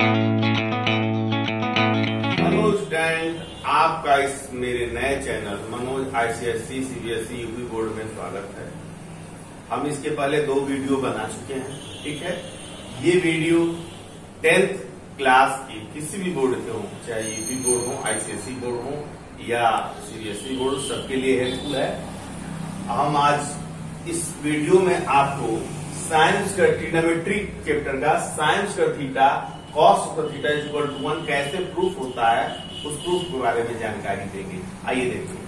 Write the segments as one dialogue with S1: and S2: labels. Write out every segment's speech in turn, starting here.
S1: Hello student आपका इस मेरे नए channel, Manoj ICSE CBSE UP board में स्वागत है। हम इसके पहले दो वीडियो बना चुके हैं, ठीक है? ये वीडियो टेंथ क्लास की किसी भी बोर्ड के हो, चाहे यूपी बोर्ड हो आईसीएससी बोर्ड हो, या सीबीएसई बोर्ड सबके लिए हेल्पफुल है। हम आज इस वीडियो में आपको साइंस का ट्रिग्नोमेट्रिक चैप्टर का साइंस का theta cos theta is equal to one कैसे प्रूफ होता है उस प्रूफ के बारे में जानकारी देंगे। आइए देखिए।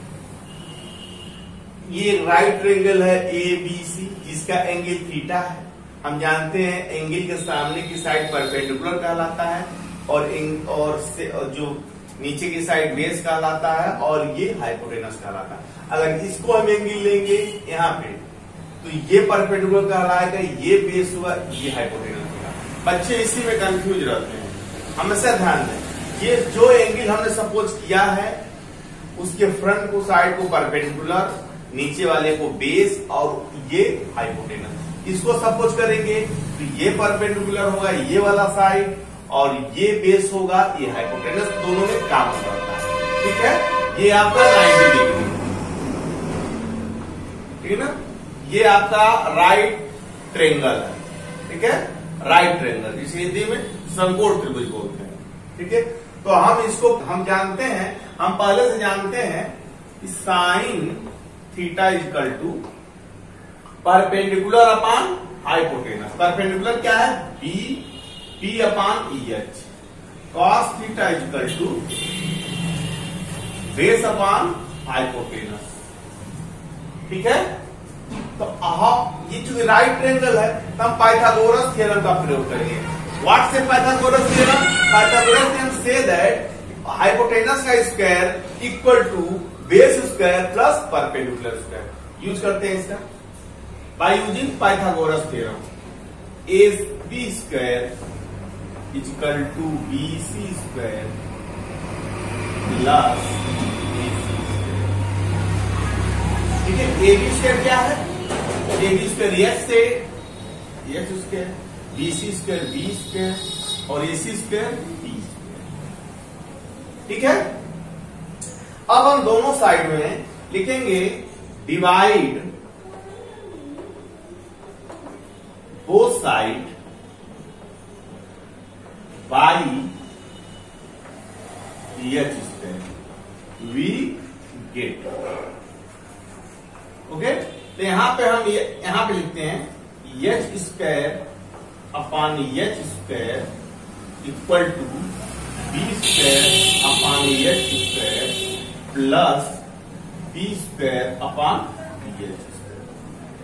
S1: ये राइट ट्रेंगल है ए बी सी जिसका एंगल थीटा है। हम जानते हैं एंगल के सामने की साइड परपेंडिकुलर कहलाता है और और, से, जो नीचे की साइड बेस कहलाता है और ये हाइपोटेनस कहलाता है। अगर इसको हम एंगल लेंगे यहाँ पे तो ये परपेंडिकुलर कहलाएगा ये बेस हुआ ये हाइपोटेनस बच्चे इसी में कंफ्यूज रहते हैं। हमेशा ध्यान दें। ये जो एंगल हमने सपोज़ किया है, उसके फ्रंट को साइड को परपेंडिकुलर नीचे वाले को बेस और ये हाइपोटेनस इसको सपोज़ करेंगे तो ये परपेंडिकुलर होगा, ये वाला साइड और ये बेस होगा, ये हाइपोटेनस दोनों में काम करता है। ठीक है? ये आपका 90 डिग्री ठीक है ना? ये आपका राइट ट्रेंगल है। ठीक है? राइट ट्रेंगल इसे हिंदी में संकोण त्रिभुज बोलते हैं। ठीक है? तो हम इसको, हम जानते हैं, हम पहले से जानते हैं sine theta is equal to perpendicular upon hypotenuse. Perpendicular क्या है? B P upon E H cos theta is equal to base upon hypotenuse. ठीक है? ये चूँकि राइट ट्रेंगल है तो हम पाइथागोरस थ्योरम का प्रयोग करेंगे। व्हाट से पाइथागोरस थ्योरम पाइथागोरस थ्योरम से दैट हाइपोटेनस का square equal to base square plus perpendicular square use करते हैं इसका। By using Pythagoras theorem A B square is equal to B C square plus ठीक है ए बी स्क्वायर क्या है? A B square H से H square B C square B square और A C square B ठीक है? अब हम दोनों साइड में लिखेंगे divide both side by H square we get okay तो यहाँ पे हम यहाँ पे लिखते हैं H square upon H square equal to B square upon H square plus B square upon H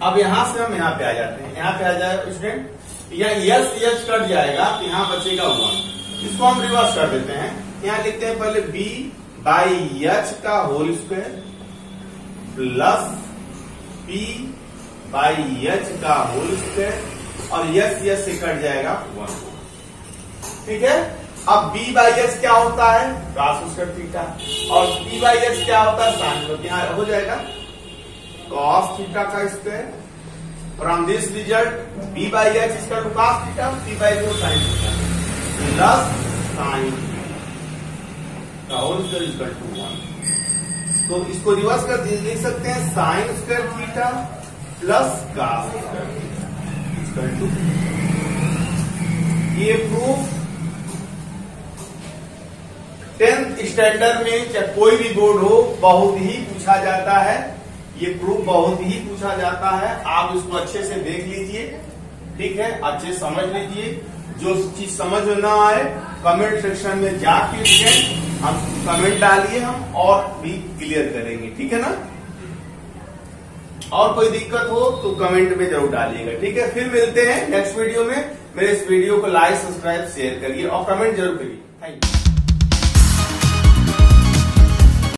S1: अब यहाँ से हम यहाँ पे आ जाते हैं। यहाँ पे आ जाए स्टूडेंट या यस एच कट जाएगा तो यहाँ बचेगा वन इसको हम रिवर्स कर देते हैं। यहाँ लिखते हैं पहले बी बाई एच का whole square plus P by H का होल स्क्वायर और यस यस से कट जाएगा वन ठीक है? अब बी बाई एच क्या होता है? Cos square theta. और पी बाई एच क्या होता है? साइन यहाँ हो जाएगा कॉस थीटा का square from this result B by H इसका to cos theta P by H sine theta. Plus sine का whole square equal to one तो इसको रिवर्स कर लिख सकते हैं sine square theta plus to ये प्रूफ टेंथ स्टैंडर्ड में चाहे कोई भी बोर्ड हो, बहुत ही पूछा जाता है। ये प्रूफ बहुत ही पूछा जाता है। आप इसको अच्छे से देख लीजिए। ठीक है? अच्छे समझ लीजिए। जो चीज़ समझ में ना आए कमेंट सेक्शन में जाके हम कमेंट डालिए हम और भी क्लियर करेंगे। ठीक है ना? और कोई दिक्कत हो तो कमेंट में ज़रूर डालिएगा। ठीक है? फिर मिलते हैं नेक्स्ट वीडियो में। मेरे इस वीडियो को लाइक सब्सक्राइब शेयर करिए और कमेंट ज़रूर करिए। Thank you